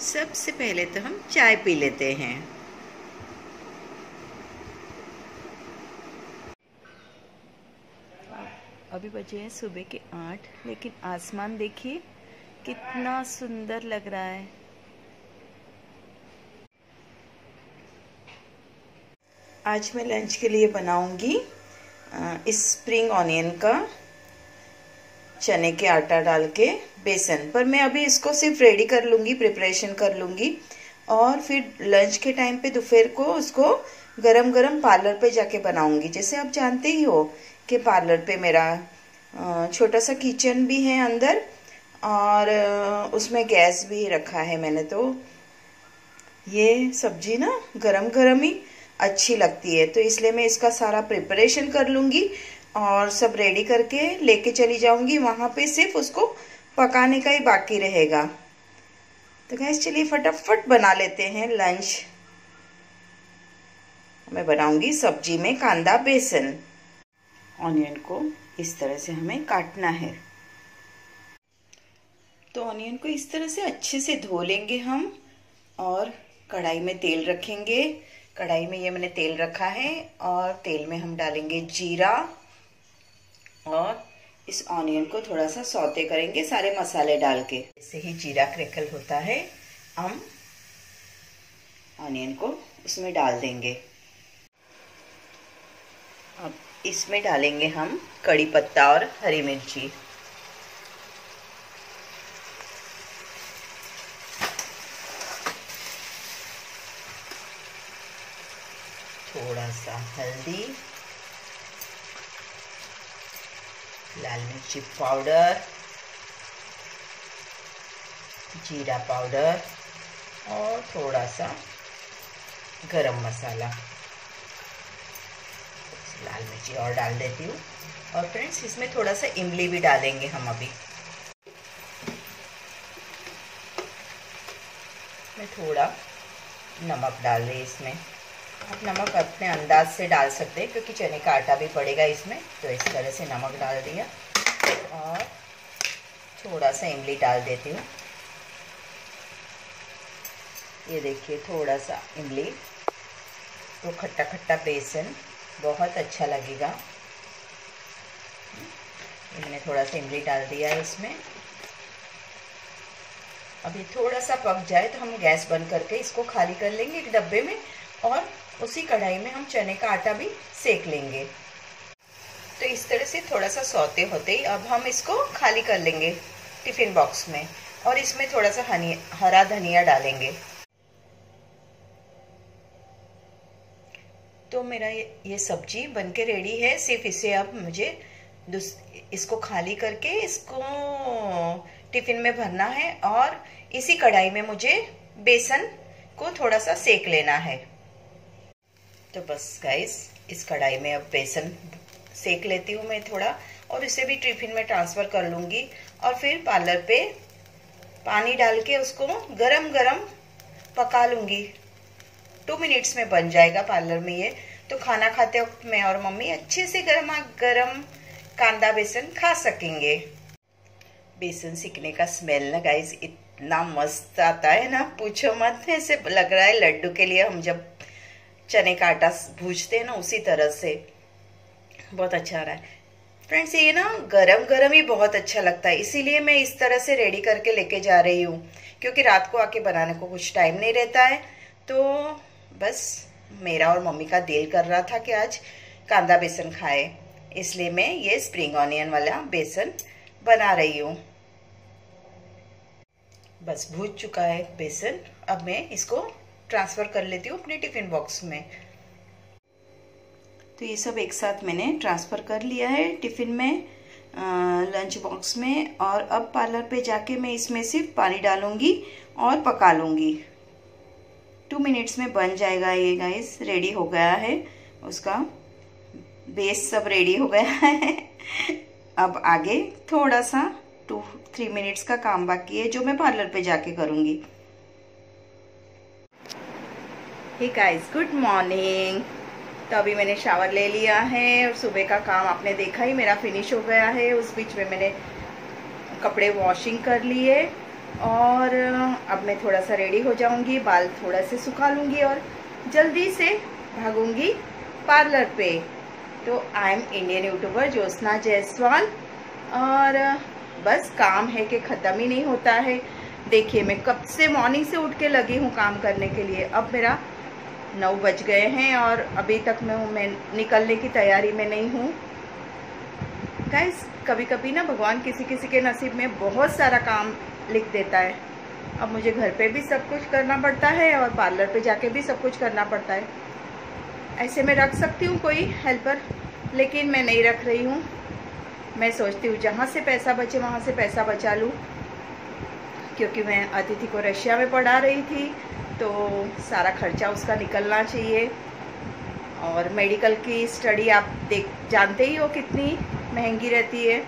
सबसे पहले तो हम चाय पी लेते हैं। अभी बजे हैं सुबह के आठ, लेकिन आसमान देखिए, कितना सुंदर लग रहा है। आज मैं लंच के लिए बनाऊँगी स्प्रिंग ऑनियन का। चने के आटा डाल के बेसन पर मैं अभी इसको सिर्फ़ रेडी कर लूँगी प्रिपरेशन कर लूँगी। और फिर लंच के टाइम पे दोपहर को उसको गरम गरम पार्लर पे जाके बनाऊँगी। जैसे आप जानते ही हो कि पार्लर पे मेरा छोटा सा किचन भी है अंदर और उसमें गैस भी रखा है मैंने तो। ये सब्ज़ी ना गरम गरम ही अच्छी लगती है। तो इसलिए मैं इसका सारा प्रिपरेशन कर लूँगी। और सब रेडी करके लेके चली जाऊँगी। वहाँ पे सिर्फ़ उसको पकाने का ही बाकी रहेगा। तो गैस चलिए फटाफट बना लेते हैं लंच मैं बनाऊँगी सब्ज़ी में कांदा बेसन। ऑनियन को इस तरह से हमें काटना है। तो ऑनियन को इस तरह से अच्छे से धो लेंगे हम और कढ़ाई में तेल रखेंगे। कढ़ाई में ये मैंने तेल रखा है और तेल में हम डालेंगे जीरा। और इस ऑनियन को थोड़ा सा सौते करेंगे सारे मसाले डाल के। जैसे ही जीरा क्रैकल होता है, हम ऑनियन को उसमें डाल देंगे। अब इसमें डालेंगे हम कड़ी पत्ता और हरी मिर्ची। थोड़ा सा हल्दी। लाल मिर्ची पाउडर, जीरा पाउडर और थोड़ा सा गरम मसाला। लाल मिर्ची और डाल देती हूँ। और फ्रेंड्स, इसमें थोड़ा सा इमली भी डालेंगे हम अभी। मैं थोड़ा नमक डाल रही इसमें। आप नमक अपने अंदाज से डाल सकते हैं, क्योंकि चने का आटा भी पड़ेगा इसमें। तो इस तरह से नमक डाल दिया। और थोड़ा सा इमली डाल देती हूँ। ये देखिए, थोड़ा सा इमली। तो खट्टा खट्टा बेसन, बहुत अच्छा लगेगा। मैंने थोड़ा सा इमली डाल दिया है इसमें। अभी थोड़ा सा पक जाए तो हम गैस बंद करके इसको खाली कर लेंगे एक डब्बे में, और उसी कढ़ाई में हम चने का आटा भी सेक लेंगे। तो इस तरह से थोड़ा सा सौते होते ही अब हम इसको खाली कर लेंगे टिफ़िन बॉक्स में और इसमें थोड़ा सा हरा धनिया डालेंगे। तो मेरा ये, ये सब्ज़ी बनके रेडी है सिर्फ़ इसे अब मुझे इसको खाली करके इसको टिफ़िन में भरना है और इसी कढ़ाई में मुझे बेसन को थोड़ा सा सेक लेना है। तो बस गाइस इस कढ़ाई में अब बेसन सेक लेती हूँ मैं थोड़ा और इसे भी टिफ़िन में ट्रांसफ़र कर लूँगी और फिर पार्लर पे पानी डाल के उसको गरम गरम पका लूँगी। टू मिनट्स में बन जाएगा पार्लर में ये। तो खाना खाते वक्त मैं और मम्मी अच्छे से गर्मा गरम कांदा बेसन खा सकेंगे। बेसन सीखने का स्मेल ना गाइस इतना मस्त आता है ना, पूछो मत, ऐसे लग रहा है लड्डू के लिए हम जब चने का आटा भूजते हैं ना, उसी तरह से। बहुत अच्छा आ रहा है। फ्रेंड्स ये ना गरम गरम ही बहुत अच्छा लगता है। इसीलिए मैं इस तरह से रेडी करके लेके जा रही हूँ, क्योंकि रात को आके बनाने को कुछ टाइम नहीं रहता है। तो बस मेरा और मम्मी का दिल कर रहा था कि आज कांदा बेसन खाए। इसलिए मैं ये स्प्रिंग ऑनियन वाला बेसन बना रही हूँ। बस भूज चुका है बेसन। अब मैं इसको ट्रांसफ़र कर लेती हूँ अपने टिफ़िन बॉक्स में। तो ये सब एक साथ मैंने ट्रांसफ़र कर लिया है टिफ़िन में लंच बॉक्स में और अब पार्लर पे जाके मैं इसमें सिर्फ़ पानी डालूँगी और पका लूँगी। टू मिनट्स में बन जाएगा ये गाइस रेडी हो गया है। उसका बेस सब रेडी हो गया है। अब आगे थोड़ा सा टू थ्री मिनट्स का काम बाकी है जो मैं पार्लर पे जाके करूँगी। हे गाइस गुड मॉर्निंग तो अभी मैंने शावर ले लिया है और सुबह का काम आपने देखा ही, मेरा फिनिश हो गया है। उस बीच में मैंने कपड़े वॉशिंग कर लिए और अब मैं थोड़ा सा रेडी हो जाऊँगी, बाल थोड़ा से सुखा लूँगी और जल्दी से भागूँगी पार्लर पे। तो I am Indian YouTuber Jyotna Jaiswal और बस काम है कि ख़त्म ही नहीं होता है। देखिए, मैं कब से मॉर्निंग से उठ के लगी हूँ काम करने के लिए। अब मेरा नौ बज गए हैं और अभी तक मैं मैं निकलने की तैयारी में नहीं हूँ। गाइस कभी कभी ना भगवान किसी किसी के नसीब में बहुत सारा काम लिख देता है। अब मुझे घर पे भी सब कुछ करना पड़ता है और पार्लर पे जाके भी सब कुछ करना पड़ता है। ऐसे मैं रख सकती हूँ कोई हेल्पर, लेकिन मैं नहीं रख रही हूँ। मैं सोचती हूँ जहाँ से पैसा बचे, वहाँ से पैसा बचा लूँ। क्योंकि मैं अतिथि को रशिया में पढ़ा रही थी तो सारा खर्चा उसका निकलना चाहिए। और मेडिकल की स्टडी आप देख जानते ही हो कितनी महँगी रहती है।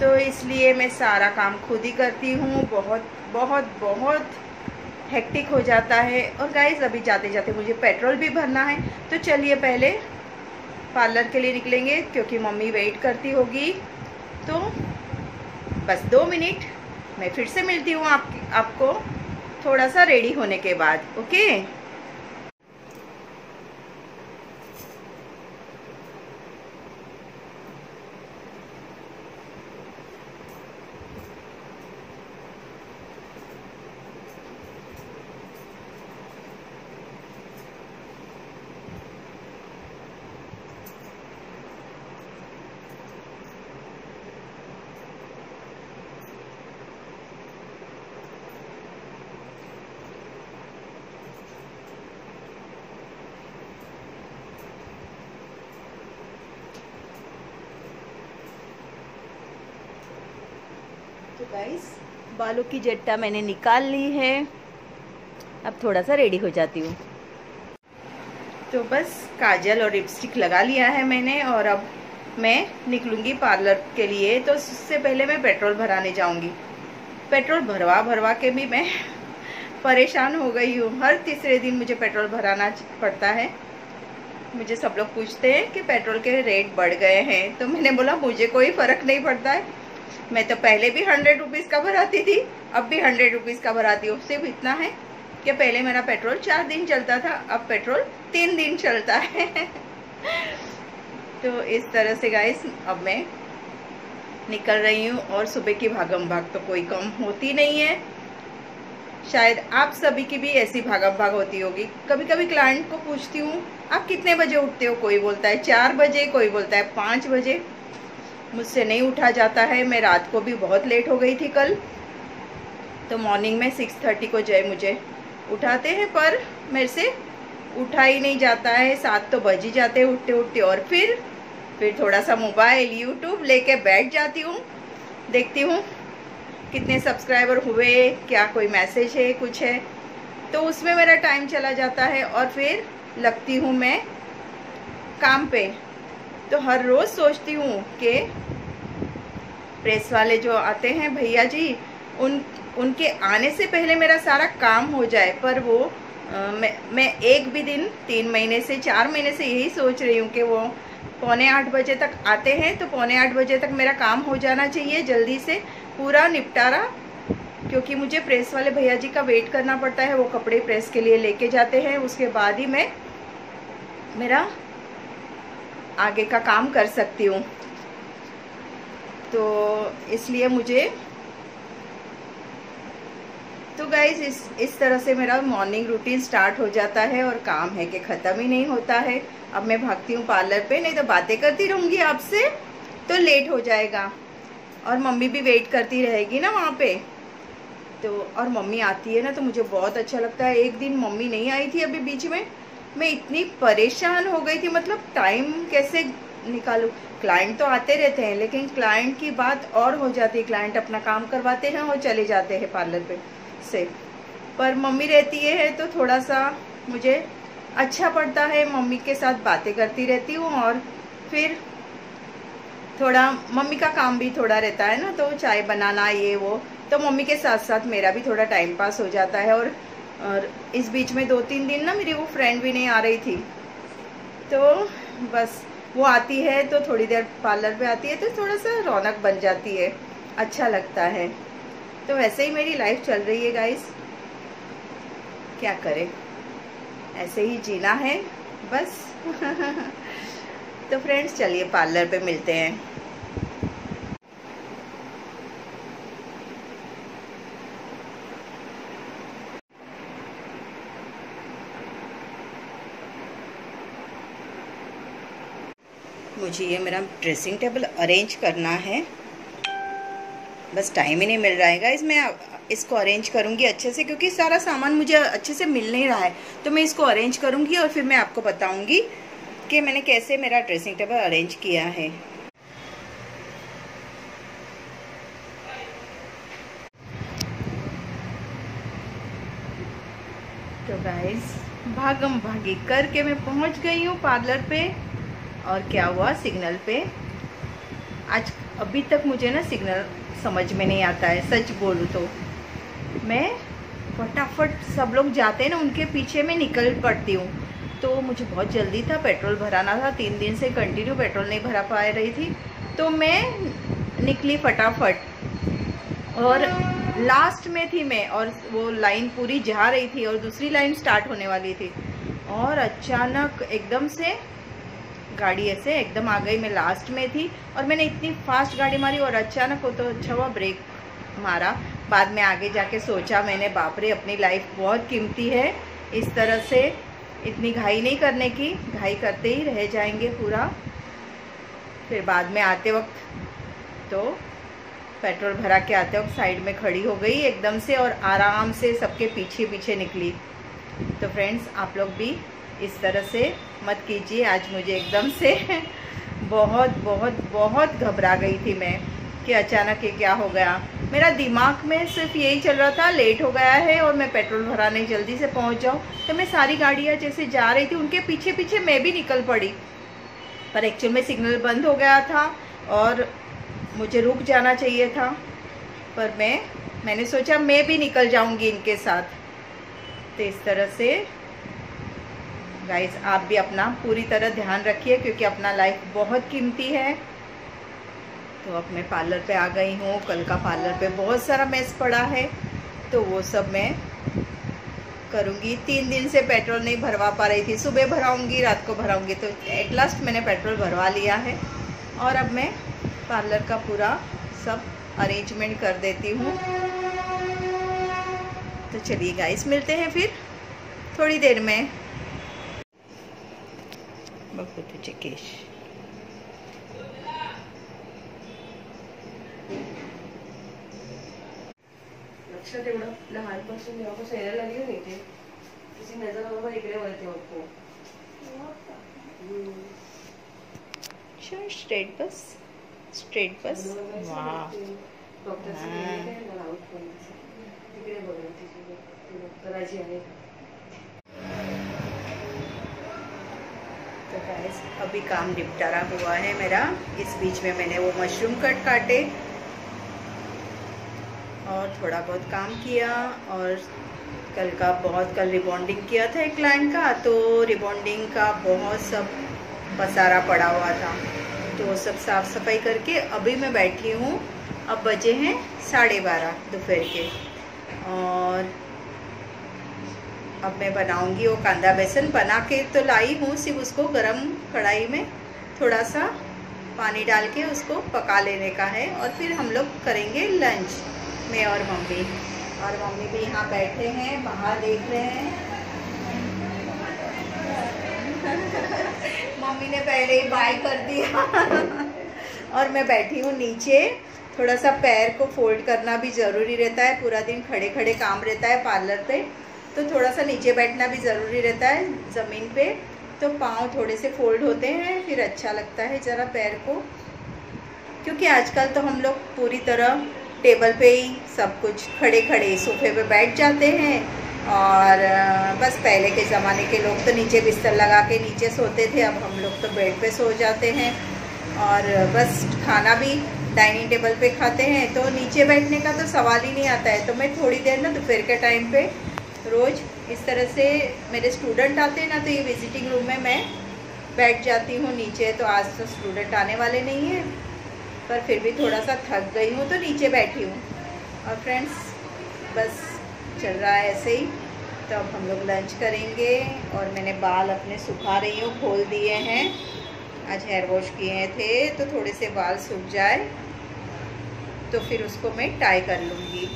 तो इसलिए मैं सारा काम खुद ही करती हूँ। बहुत बहुत बहुत हेक्टिक हो जाता है। और गाइस अभी जाते जाते मुझे पेट्रोल भी भरना है। तो चलिए पहले पार्लर के लिए निकलेंगे क्योंकि मम्मी वेट करती होगी। तो बस दो मिनट मैं फिर से मिलती हूँ आप, आपको। थोड़ा सा रेडी होने के बाद ओके गाइस बालों की जट्टा मैंने निकाल ली है। अब थोड़ा सा रेडी हो जाती हूँ। तो बस काजल और लिपस्टिक लगा लिया है मैंने और अब मैं निकलूँगी पार्लर के लिए। तो उससे पहले मैं पेट्रोल भराने जाऊँगी। पेट्रोल भरवा भरवा के भी मैं परेशान हो गई हूँ। हर तीसरे दिन मुझे पेट्रोल भराना पड़ता है। मुझे सब लोग पूछते हैं कि पेट्रोल के रेट बढ़ गए हैं। तो मैंने बोला, मुझे कोई फ़र्क नहीं पड़ता है। मैं तो पहले भी हंड्रेड रुपीज़ का भराती थी, अब भी हंड्रेड रुपीज़ का भराती हूँ। सिर्फ़ इतना है कि पहले मेरा पेट्रोल चार दिन चलता था, अब पेट्रोल तीन दिन चलता है। तो इस तरह से गाइस अब मैं निकल रही हूँ और सुबह की भागम भाग तो कोई कम होती नहीं है। शायद आप सभी की भी ऐसी भागम भाग होती होगी। कभी कभी क्लाइंट को पूछती हूँ, आप कितने बजे उठते हो? कोई बोलता है, चार बजे कोई बोलता है, पाँच बजे मुझसे नहीं उठा जाता है। मैं रात को भी बहुत लेट हो गई थी कल। तो मॉर्निंग में सिक्स थर्टी को जय मुझे उठाते हैं, पर मेरे से उठा ही नहीं जाता है। सात तो बज ही जाते हैं उठते उठते, और फिर फिर थोड़ा सा मोबाइल यूट्यूब लेके बैठ जाती हूँ। देखती हूँ कितने सब्सक्राइबर हुए, क्या कोई मैसेज है, कुछ है। तो उसमें मेरा टाइम चला जाता है, और फिर लगती हूँ मैं काम पे। तो हर रोज़ सोचती हूँ कि प्रेस वाले जो आते हैं भैया जी उन उनके आने से पहले मेरा सारा काम हो जाए पर वो आ, मैं मैं एक भी दिन तीन महीने से चार महीने से यही सोच रही हूँ कि वो पौने आठ बजे तक आते हैं तो पौने आठ बजे तक मेरा काम हो जाना चाहिए जल्दी से पूरा निपटारा क्योंकि मुझे प्रेस वाले भैया जी का वेट करना पड़ता है वो कपड़े प्रेस के लिए लेके जाते हैं उसके बाद ही मैं मेरा आगे का काम कर सकती हूँ। तो इसलिए मुझे तो गाइज़ इस इस तरह से मेरा मॉर्निंग रूटीन स्टार्ट हो जाता है और काम है कि ख़त्म ही नहीं होता है। अब मैं भागती हूँ पार्लर पे, नहीं तो बातें करती रहूँगी आपसे तो लेट हो जाएगा। और मम्मी भी वेट करती रहेगी ना वहाँ पे। तो और मम्मी आती है ना तो मुझे बहुत अच्छा लगता है। एक दिन मम्मी नहीं आई थी अभी बीच में मैं इतनी परेशान हो गई थी मतलब टाइम कैसे निकालू? क्लाइंट तो आते रहते हैं, लेकिन क्लाइंट की बात और हो जाती है। क्लाइंट अपना काम करवाते हैं और चले जाते हैं पार्लर पे से। पर मम्मी रहती है तो थोड़ा सा मुझे अच्छा पड़ता है। मम्मी के साथ बातें करती रहती हूँ और फिर थोड़ा, मम्मी का काम भी थोड़ा रहता है ना तो चाय बनाना, ये वो। तो मम्मी के साथ साथ मेरा भी थोड़ा टाइम पास हो जाता है और और इस बीच में दो तीन दिन ना मेरी वो फ्रेंड भी नहीं आ रही थी। तो बस वो आती है तो थोड़ी देर पार्लर पे आती है तो थोड़ा सा रौनक बन जाती है। अच्छा लगता है। तो वैसे ही मेरी लाइफ चल रही है गाइस क्या करें? ऐसे ही जीना है, बस। तो फ्रेंड्स चलिए पार्लर पे मिलते हैं। मुझे ये मेरा ड्रेसिंग टेबल अरेंज करना है। बस टाइम ही नहीं मिल रहा है। इसमें इसको अरेंज करूँगी अच्छे से क्योंकि सारा सामान मुझे अच्छे से मिल नहीं रहा है। तो मैं इसको अरेंज करूँगी और फिर मैं आपको बताऊँगी कि मैंने कैसे मेरा ड्रेसिंग टेबल अरेंज किया है। तो गाइस भागम भागी करके मैं पहुँच गई हूँ पार्लर पे। और क्या हुआ सिग्नल पे? आज अभी तक मुझे ना सिग्नल समझ में नहीं आता है, सच बोलूँ तो। मैं फटाफट सब लोग जाते हैं ना, उनके पीछे में निकल पड़ती हूँ। तो मुझे बहुत जल्दी था पेट्रोल भराना था, तीन दिन से कंटिन्यू पेट्रोल नहीं भरा पा रही थी। तो मैं निकली फटाफट। और लास्ट में थी मैं, और वो लाइन पूरी जा रही थी और दूसरी लाइन स्टार्ट होने वाली थी। और अचानक एकदम से गाड़ी ऐसे एकदम आ गई, मैं लास्ट में थी और मैंने इतनी फास्ट गाड़ी मारी और अचानक वो तो अच्छा हुआ ब्रेक मारा। बाद में आगे जाके सोचा मैंने, बापरे, अपनी लाइफ बहुत कीमती है इस तरह से। इतनी घाई नहीं करने की, घाई करते ही रह जाएँगे पूरा। फिर बाद में आते वक्त तो पेट्रोल भरा के आते वक्त साइड में खड़ी हो गई एकदम से और आराम से सबके पीछे पीछे निकली। तो फ्रेंड्स आप लोग भी इस तरह से मत कीजिए, आज मुझे एकदम से बहुत बहुत बहुत घबरा गई थी मैं कि अचानक ये क्या हो गया। मेरा दिमाग में सिर्फ़ यही चल रहा था, लेट हो गया है और मैं पेट्रोल भराने जल्दी से पहुँच जाऊँ। तो मैं सारी गाड़ियाँ जैसे जा रही थी, उनके पीछे पीछे मैं भी निकल पड़ी। पर एक्चुअल में सिग्नल बंद हो गया था और मुझे रुक जाना चाहिए था। पर मैं, मैंने सोचा मैं भी निकल जाऊँगी इनके साथ। तो इस तरह से गाइस आप भी अपना पूरी तरह ध्यान रखिए, क्योंकि अपना लाइफ बहुत कीमती है। तो अब मैं पार्लर पे आ गई हूँ, कल का पार्लर पे बहुत सारा मेस पड़ा है तो वो सब मैं करूँगी। तीन दिन से पेट्रोल नहीं भरवा पा रही थी, सुबह भराऊँगी, रात को भराऊँगी तो एट लास्ट मैंने पेट्रोल भरवा लिया है। और अब मैं पार्लर का पूरा सब अरेंजमेंट कर देती हूँ। तो चलिए गाइस मिलते हैं फिर थोड़ी देर में। बघू तुझे लक्षात एवढं लहानपासून जेव्हापासून यायला लागली होती इथे तिची नज़र बरोबर इकडे वळते होतो स्ट्रेट बस स्ट्रेट बस वाह तिकडे. बघा तिची डॉक्टराची आहे. तो गैस अभी काम निपटारा हुआ है मेरा। इस बीच में मैंने वो मशरूम कट काटे और थोड़ा बहुत काम किया और कल का बहुत, कल रिबॉन्डिंग किया था एक क्लाइंट का तो रिबॉन्डिंग का बहुत सब पसारा पड़ा हुआ था। तो सब साफ़ सफ़ाई करके अभी मैं बैठी हूँ। अब बजे हैं साढ़े बारह दोपहर के और अब मैं बनाऊँगी वो कांदा बेसन। बना के तो लाई हूँ, सिर्फ़ उसको गरम कढ़ाई में थोड़ा सा पानी डाल के उसको पका लेने का है और फिर हम लोग करेंगे लंच, मैं और मम्मी। और मम्मी भी यहाँ बैठे हैं, बाहर देख रहे हैं। मम्मी ने पहले ही बाय कर दिया। और मैं बैठी हूँ नीचे, थोड़ा सा पैर को फोल्ड करना भी ज़रूरी रहता है, पूरा दिन खड़े खड़े काम रहता है पार्लर पे। तो थोड़ा सा नीचे बैठना भी ज़रूरी रहता है, ज़मीन पे। तो पाँव थोड़े से फोल्ड होते हैं, फिर अच्छा लगता है ज़रा पैर को। क्योंकि आजकल तो हम लोग पूरी तरह टेबल पे ही सब कुछ खड़े खड़े सोफे पे बैठ जाते हैं और बस पहले के ज़माने के लोग तो नीचे बिस्तर लगा के नीचे सोते थे, अब हम लोग तो बेड पे सो जाते हैं। और बस खाना भी डाइनिंग टेबल पे खाते हैं तो नीचे बैठने का तो सवाल ही नहीं आता है। तो मैं थोड़ी देर ना दोपहर के टाइम पे रोज़ इस तरह से मेरे स्टूडेंट आते हैं ना तो ये विजिटिंग रूम में मैं बैठ जाती हूँ नीचे तो आज तो स्टूडेंट आने वाले नहीं हैं, पर फिर भी थोड़ा सा थक गई हूँ तो नीचे बैठी हूँ। और फ्रेंड्स बस चल रहा है ऐसे ही। तो अब हम लोग लंच करेंगे, और मैंने बाल अपने सुखा रही हूँ, खोल दिए हैं। आज हेयर वॉश किए थे तो थोड़े से बाल सूख जाए तो फिर उसको मैं टाई कर लूँगी।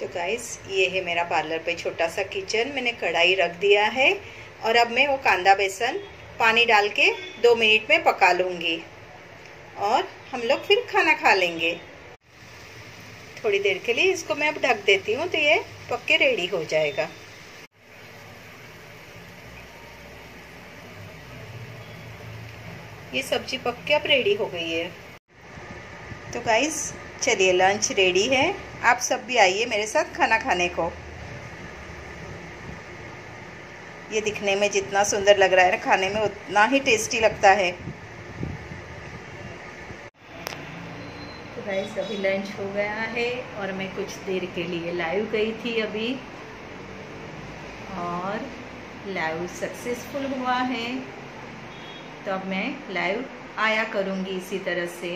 तो गाइस ये है मेरा पार्लर पे छोटा सा किचन मैंने कढ़ाई रख दिया है और अब मैं वो कांदा बेसन पानी डाल के दो मिनट में पका लूँगी और हम लोग फिर खाना खा लेंगे। थोड़ी देर के लिए इसको मैं अब ढक देती हूँ तो ये पक्के रेडी हो जाएगा। ये सब्ज़ी पक के अब रेडी हो गई है। तो गाइस चलिए लंच रेडी है। आप सब भी आइए मेरे साथ खाना खाने को। ये दिखने में जितना सुंदर लग रहा है ना, खाने में उतना ही टेस्टी लगता है। तो गाइस अभी लंच हो गया है और मैं कुछ देर के लिए लाइव गई थी अभी और लाइव सक्सेसफुल हुआ है। तो अब मैं लाइव आया करूँगी इसी तरह से।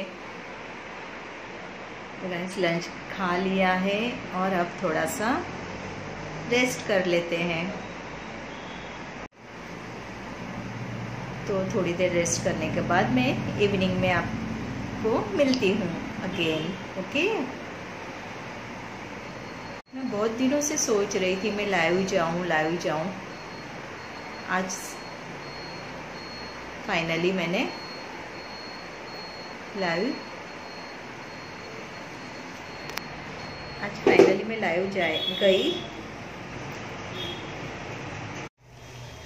लंच खा लिया है और अब थोड़ा सा रेस्ट कर लेते हैं। तो थोड़ी देर रेस्ट करने के बाद मैं इवनिंग में आपको मिलती हूँ अगेन ओके मैं बहुत दिनों से सोच रही थी मैं लाइव जाऊँ लाइव जाऊँ। आज फाइनली मैंने लाइव आज फाइनली मैं लाइव जाए, गई।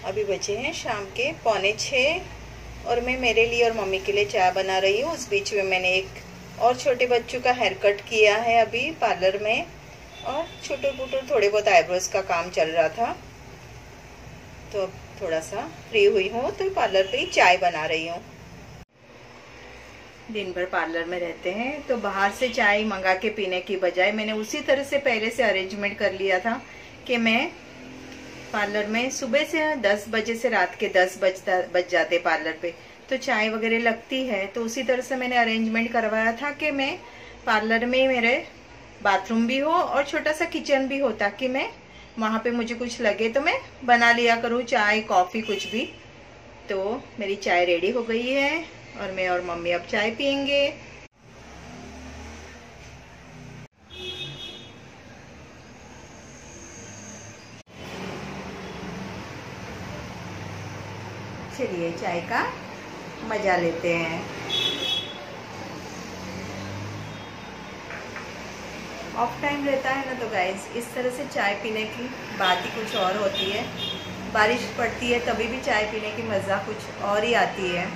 अभी बचे हैं शाम के, पौने छः और मैं मेरे लिए और मम्मी के लिए चाय बना रही हूँ। उस बीच में मैंने एक और छोटे बच्चों का हेयर कट किया है अभी पार्लर में, और छोटे पुटुर थोड़े बहुत आईब्रोज का काम चल रहा था। तो अब थोड़ा सा फ्री हुई हूँ तो पार्लर पे ही चाय बना रही हूँ। दिन भर पार्लर में रहते हैं तो बाहर से चाय मंगा के पीने की बजाय मैंने उसी तरह से पहले से अरेंजमेंट कर लिया था कि मैं पार्लर में सुबह से 10 बजे से रात के 10 बजता बज जाते पार्लर पे। तो चाय वगैरह लगती है तो उसी तरह से मैंने अरेंजमेंट करवाया था कि मैं पार्लर में मेरे बाथरूम भी हो और छोटा सा किचन भी हो, ताकि मैं वहाँ पे मुझे कुछ लगे तो मैं बना लिया करूँ चाय कॉफ़ी कुछ भी। तो मेरी चाय रेडी हो गई है। और मैं और मम्मी अब चाय पियेंगे। चलिए चाय का मज़ा लेते हैं। ऑफ़ टाइम रहता है ना तो गाइज़ इस तरह से चाय पीने की बात ही कुछ और होती है। बारिश पड़ती है तभी भी चाय पीने की मज़ा कुछ और ही आती है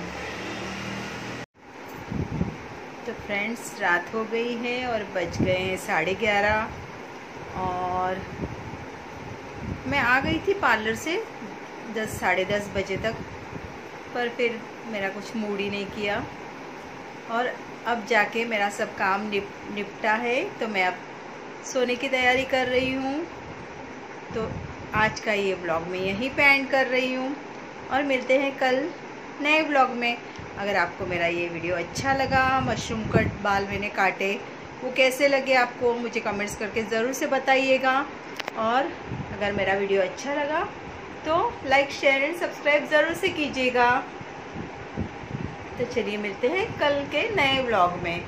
तो फ्रेंड्स, रात हो गई है और बज गए हैं साढ़े ग्यारह। और मैं आ गई थी पार्लर से दस, साढ़े दस बजे तक, पर फिर मेरा कुछ मूड ही नहीं किया। और अब जाके मेरा सब काम निप, निपटा है तो मैं अब सोने की तैयारी कर रही हूँ। तो आज का ये ब्लॉग मैं यहीं पे एंड कर रही हूँ। और मिलते हैं कल। नए ब्लॉग में। अगर आपको मेरा ये वीडियो अच्छा लगा मशरूम कट बाल मैंने काटे, वो कैसे लगे आपको मुझे कमेंट्स करके ज़रूर से बताइएगा। और अगर मेरा वीडियो अच्छा लगा तो लाइक शेयर एंड सब्सक्राइब ज़रूर से कीजिएगा। तो चलिए मिलते हैं कल के नए ब्लॉग में।